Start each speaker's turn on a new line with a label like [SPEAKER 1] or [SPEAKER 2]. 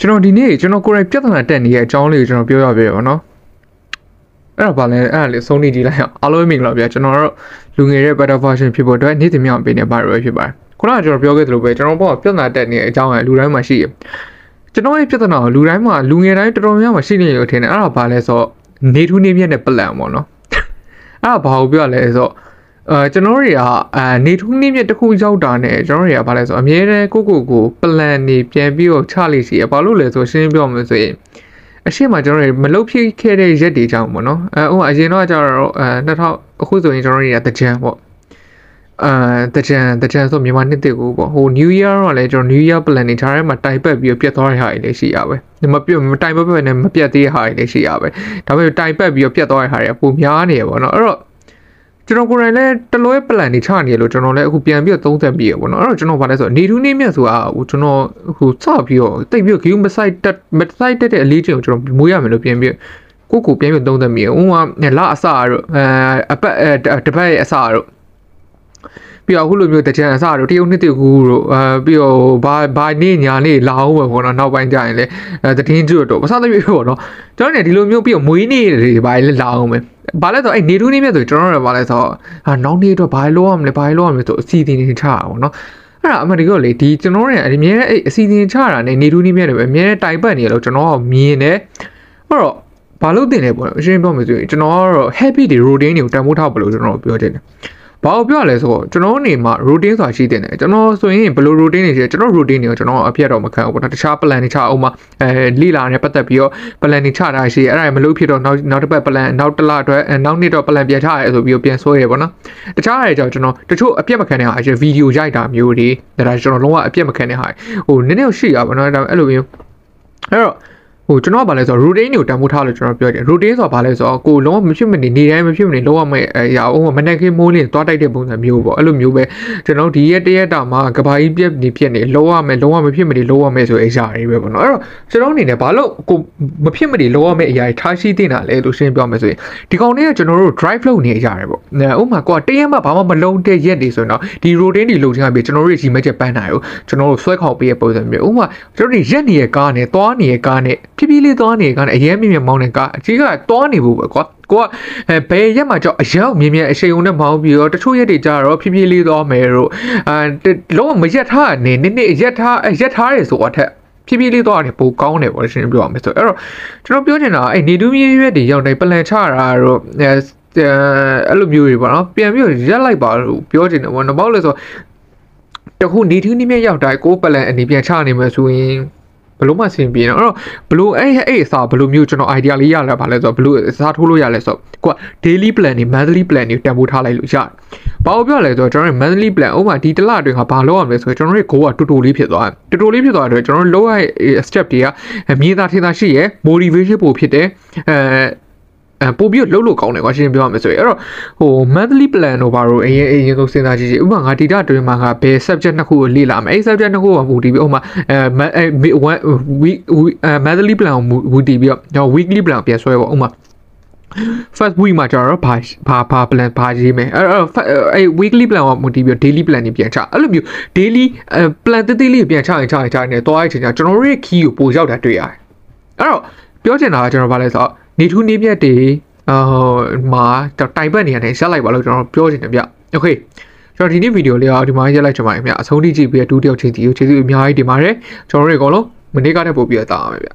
[SPEAKER 1] ကျွန်တော်ဒီနေ့ကျွန်တော်ကိုယ်တိုင်ပြဿနာတက်နေတဲ့အကြောင်းလေးကိုကျွန်တော်ပြောရပြရပါတော့အဲ့ဒါပါလဲအဲ့ဒါလေးဆုံးနေကြည့်လိုက်အောင်အားလုံးမင်္ဂလာပါဗျာကျွန်တော်တို့လူငယ်တဲ့ better version ဖြစ်ဖို့အတွက်နေ့တင်မြောက်ပေးနေပါရဖြစ်ပါတယ်ခုနကကျွန်တော်ပြောခဲ့သလိုပဲကျွန်တော်ဘောကပြဿနာတက်နေတဲ့အကြောင်းကလူတိုင်းမှာရှိရကျွန်တော်ရဲ့ပြဿနာကိုလူတိုင်းမှာလူငယ်တိုင်းတော်တော်များများရှိနေလို့ထင်တယ်အဲ့ဒါဘာလဲဆိုတော့နေထူးနေမြက်တဲ့ plan ပေါ့နော်အဲ့ဒါဘာကိုပြောရလဲဆိုတော့ အဲကျွန်တော်တွေကအဲနေထူးနေမြက်တစ်ခုရောက်တာနဲ့ကျွန်တော်တွေကဘာလဲဆိုအမြဲတမ်းကိုကိုကို plan နေပြန်ပြီးတော့ချလိရှိရဘာလို့လဲဆိုရှင်းပြောမှဆိုရင်အရှိမကျွန်တော်တွေမလုတ်ဖြစ်ခဲ့တဲ့ရက်တွေကြောင့်ပေါ့နော်အဲဟိုအရင်တော့ကျတော့အဲ2000အခုဆိုရင်ကျွန်တော်တွေကတကြံပေါ့အာတကြံတကြံဆိုမြန်မာနှစ်တည်းကိုပေါ့ဟို New Year တော့လည်းကျွန်တော် New Year plan တွေခြားထဲမှာတိုင်ပတ်ပြီးပြတ်သွားတဲ့ဟာတွေလည်းရှိရပဲဒီမပြတ်မတိုင်ပတ်ပဲနဲ့မပြတ်သေးတဲ့ဟာတွေလည်းရှိရပဲဒါပေမဲ့တိုင်ပတ်ပြီးပြတ်သွားတဲ့ဟာတွေကပုံများနေရပေါ့နော်အဲ့တော့ ကျွန်တော်ကိုယ်တိုင်လည်းတလွဲ plan တွေချနေရလို့ကျွန်တော်လည်းအခုပြန်ပြီးသုံးသပ်ပြီးရပေါ့နော်အဲ့တော့ကျွန်တော်ဗာလဲဆိုနေထူးနေမြတ်ဆိုတာဟိုကျွန်တော်ဟိုစပြီးတော့တိတ်ပြီး game မဆိုင်တက်မဆိုင်တက်တဲ့အလေးချိန်ကိုကျွန်တော်မွေးရမယ်လို့ပြန်ပြီးကိုကိုပြန်ပြီးသုံးသပ်မိရဥမာလအစတို့အဲအပတ်တပတ်ရဲ့အစတို့ ပြီးတော့အခုလိုမျိုးတကြံအစတို့တရုတ်နှစ်တကူတို့အဲပြီးတော့ဘာဘာနေညာနေလာအောင်ပဲပေါ့နော်နောက်ပိုင်းကျရင်လေအဲတည်င်းကျွတ်တော့မစသဖြင့်ပေါ့နော်ကျွန်တော်နေဒီလိုမျိုးပြီးတော့မွေးနေတွေဘာလဲလာအောင်ပဲဘာလဲဆိုအဲ့နေတူးနေမြတ်ဆိုကျွန်တော်တို့ဘာလဲဆိုဟာနောက်နေ့တော့ဘာလို့ရမလဲဘာလို့ရမလဲဆိုအစီအစဉ်တွေချတာပေါ့နော်အဲ့ဒါအမှန်တကယ်လေဒီကျွန်တော်တို့အမြဲအဲ့အစီအစဉ်ချတာနဲ့နေတူးနေမြတ်တွေပဲအမြဲတိုင်ပတ်နေရလို့ကျွန်တော်ကမြင်တယ်အဲ့တော့ဘာလို့တင်လဲပေါ့အရှင်းပြောမယ်ဆိုရင်ကျွန်တော်ကတော့ happy တွေ routine တွေကိုတန်ဖိုးထားပါလို့ကျွန်တော်ပြောချင်တယ် ဘာလို့ပြောရလဲဆိုတော့ကျွန်တော်နေမှာ routine ဆိုတာရှိတယ်နဲ့ကျွန်တော်ဆိုရင်ဘယ်လို routine တွေရှိလဲကျွန်တော် routine တွေကိုကျွန်တော်အပြတ်တော့မခံဘူးပေါ့တခြား plan တွေချအောင်မှာအဲလိလာနဲ့ပတ်သက်ပြီးတော့ plan တွေချတာရှိတယ်အဲ့ဒါမလုပ်ဖြစ်တော့နောက်နောက်တစ်ပတ် plan နောက်တစ်လအတွက်နောက်နှစ်တော့ plan ပြန်ချရဲဆိုပြီးတော့ပြန်ဆွဲရပေါ့နော်တခြားအရာကြောင့်ကျွန်တော်တချို့အပြတ်မခံတဲ့ဟာအရှင်ဗီဒီယိုရိုက်တာမျိုးတွေဒါကျွန်တော်လုံးဝအပြတ်မခံတဲ့ဟာဟိုနည်းနည်းရှိရပါတော့ဒါအဲ့လိုမျိုးအဲ့တော့ ဟိုကျွန်တော်ကဘာလဲဆိုတော့ routine ကိုတန်ဖိုးထားလို့ကျွန်တော်ပြောတယ် routine ဆိုတာဘာလဲဆိုတော့ကိုလုံးဝမဖြစ်မနေနေတိုင်းမဖြစ်မနေလုံးဝမဲ့အရာဟိုမနက်ခင်းမိုးလင်းသွားတိုက်တဲ့ပုံစံမျိုးပေါ့အဲ့လိုမျိုးပဲကျွန်တော်ဒီရက်တရက်တာမှာကဘာကြီးပြက်နေဖြစ်နေလုံးဝမဲ့လုံးဝမဖြစ်မနေလုံးဝမဲ့ဆိုအရာတွေပဲပေါ့နော်အဲ့တော့ကျွန်တော်အနေနဲ့ဘာလို့ကိုမဖြစ်မနေလုံးဝမဲ့အရာတွေထားရှိတင်တာလဲလို့ရှင်းပြောမယ်ဆိုရင်ဒီကောင်တွေကကျွန်တော်တို့ drive လုပ်နေကြရတယ်ပေါ့ဥပမာကိုကတရက်မှဘာမှမလုံးတဲ့ရက်တွေဆိုရင်တော့ဒီ routine တွေလုပ်ချင်ပြီကျွန်တော်တို့ရီမက်ချက်ပန်းတာကိုကျွန်တော်တို့ဆွဲခေါက်ပေးရပုံစံမျိုးဥပမာကျွန်တော်တို့ရက်နေရကားနဲ့သွားနေရကားနဲ့ဖြည်းဖြည်းလေးသွားနေကအရင်မြင်မြင်မောင်းနေကအကြီးကသွားနေဖို့ပဲကွာကိုကအဲဘယ်ရက်မှာကြောက်အရောက်မြင်မြင်အရှိန်ုံနဲ့မောင်းပြီးတော့တချို့ရက်တွေကြတော့ဖြည်းဖြည်းလေးသွားမယ်တို့အဲလုံးဝမရက်ထားနေနည်းနည်းရက်ထားရက်ထားရဆိုတော့ထက်ဖြည်းဖြည်းလေးသွားတယ်ပိုကောင်းတယ်ပေါ့ရှင်းပြောရမယ်ဆိုအဲ့တော့ကျွန်တော်ပြောချင်တာအဲ့နေတူးမြေရွက်တွေရောက်တိုင်းပလန်ချတာတော့အဲအဲ့လိုမျိုးတွေပေါ့နော်ပြန်ပြီးရက်လိုက်ပါလို့ပြောချင်တယ်ပေါ့နော်ဘာလို့လဲဆိုတော့တခုနေထူးနေမြရောက်တိုင်းကိုပလန်အနေပြန်ချနေမယ်ဆိုရင် ဘလို့မှဆင်ပြေတော့အဲ့တော့ဘလို့အဲ့အဲ့အစားဘလို့မျိုးကျွန်တော် idea လေးရလာပါလဲဆိုတော့ဘလို့အစားထိုးလို့ရလဲဆိုတော့ကိုက daily plan တွေ monthly plan တွေတန်ဖိုးထားလိုက်လို့ရတယ်။ဘာလို့ပြောလဲဆိုတော့ကျွန်တော်တို့ monthly plan ဥပမာဒီတစ်လအတွင်းကဘာလုပ်ရမလဲဆိုတော့ကျွန်တော်တို့ goal ကတူတူလေးဖြစ်သွားတယ်။တူတူလေးဖြစ်သွားတဲ့အတွက်ကျွန်တော်တို့လုပ်ရတဲ့ step တွေကမြေသားထင်သာရှိရယ် motivation ပို့ဖြစ်တယ်။အဲ အဲပို့ပြီးလှုပ်လို့ကောင်းတယ်ကွာရှင်းပြောရမယ်ဆိုရင်အဲ့တော့ဟို monthly plan တို့ဘာလို့အရင်အရင်ဆုံးစဉ်းစားကြည့်ကြည့်ဥပမာငါဒီတာတွင်မှာငါဘယ် subject နှစ်ခုကိုလေ့လာမယ်အဲ့ subject နှစ်ခုကိုမူတည်ပြီးဥပမာအဲ week monthly plan ကိုမူတည်ပြီးတော့ weekly plan ကိုပြန်ဆွဲပေါ့ဥပမာ first week မှာကျတော့ဘာဘာဘာ plan ဘာရေးမယ်အဲ့တော့အဲ့ weekly plan ကမူတည်ပြီး daily plan တွေပြန်ချအဲ့လိုမျိုး daily plan တိတိလေးပြန်ချရင်ချရင်ချရင်တော့အဲ့ချိန်ကျကျွန်တော်တို့ရဲ့ key ကိုပို့ရောက်တာတွေ့ရတယ်အဲ့တော့ပြောချင်တာကကျွန်တော်ဗာလဲဆိုတော့ နေထူးနေမြက်တွေအာမှာတိုင်ပတ်နေရတယ်ရက်လိုက်ပါလို့ကျွန်တော်ပြောချင်တယ်ဗျโอเคကျွန်တော်ဒီနေ့ဗီဒီယိုလေးကဒီမှာရက်လိုက်ချင်ပါတယ်ဗျအဆုံးထိကြည့်ပြီးဒုတိယချင်းတီကိုကျေးဇူးအများကြီးတင်ပါတယ်ကျွန်တော်တို့တွေအကုန်လုံးမနေ့ကတည်းကပို့ပြီးတော့တားပါမယ်ဗျ